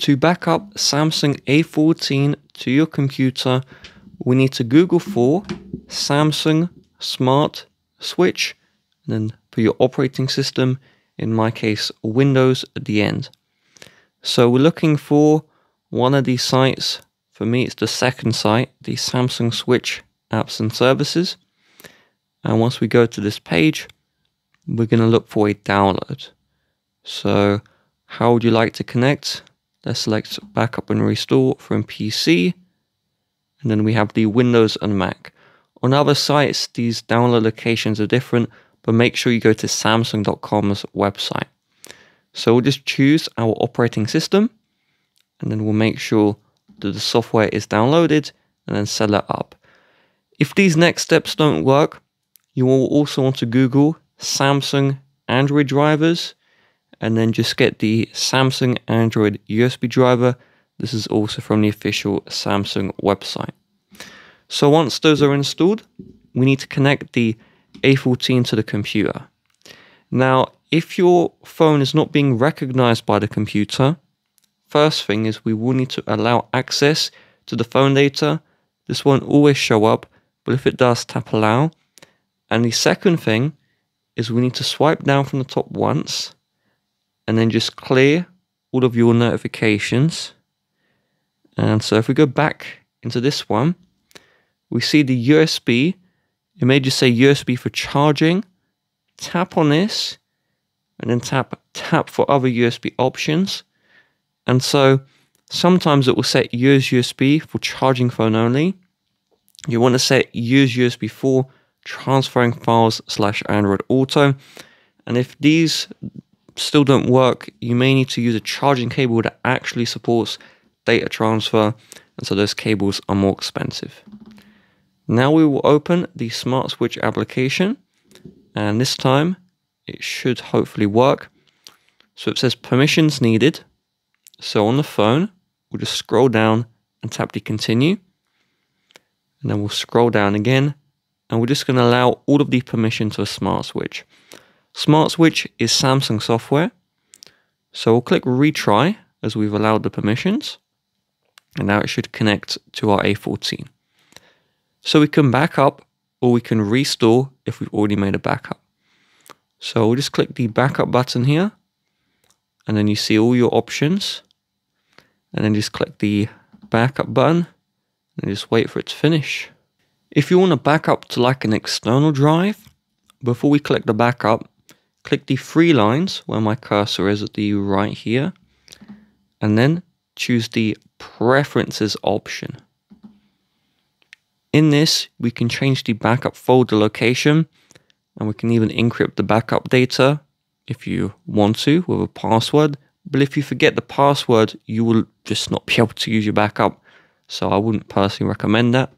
To back up Samsung A14 to your computer, we need to Google for Samsung Smart Switch, and then put your operating system, in my case, Windows at the end. So we're looking for one of these sites. For me, it's the second site, the Samsung Switch Apps and Services. And once we go to this page, we're going to look for a download. So how would you like to connect? Let's select backup and restore from PC. And then we have the Windows and Mac. On other sites, these download locations are different, but make sure you go to samsung.com's website. So we'll just choose our operating system, and then we'll make sure that the software is downloaded, and then set it up. If these next steps don't work, you will also want to Google Samsung Android drivers, and then just get the Samsung Android USB driver. This is also from the official Samsung website. So once those are installed, we need to connect the A14 to the computer. Now, if your phone is not being recognized by the computer, first thing is we will need to allow access to the phone data. This won't always show up, but if it does, tap allow. And the second thing is we need to swipe down from the top once and then just clear all of your notifications. And so if we go back into this one, we see the USB. It may just say USB for charging. Tap on this and then tap tap for other USB options. And so sometimes it will set use USB for charging phone only. You want to set use USB for transferring files slash Android Auto. And if these still don't work, you may need to use a charging cable that actually supports data transfer, and so those cables are more expensive. Now we will open the Smart Switch application, and this time it should hopefully work. So it says permissions needed. So on the phone, we'll just scroll down and tap the continue. And then we'll scroll down again, and we're just going to allow all of the permission to a Smart Switch. Smart Switch is Samsung software. So we'll click retry as we've allowed the permissions. And now it should connect to our A14. So we can back up or we can restore if we've already made a backup. So we'll just click the backup button here. And then you see all your options. And then just click the backup button and just wait for it to finish. If you want to back up to like an external drive, before we click the backup, click the three lines where my cursor is at the right here, and then choose the preferences option. In this, we can change the backup folder location, and we can even encrypt the backup data if you want to with a password. But if you forget the password, you will just not be able to use your backup. So I wouldn't personally recommend that.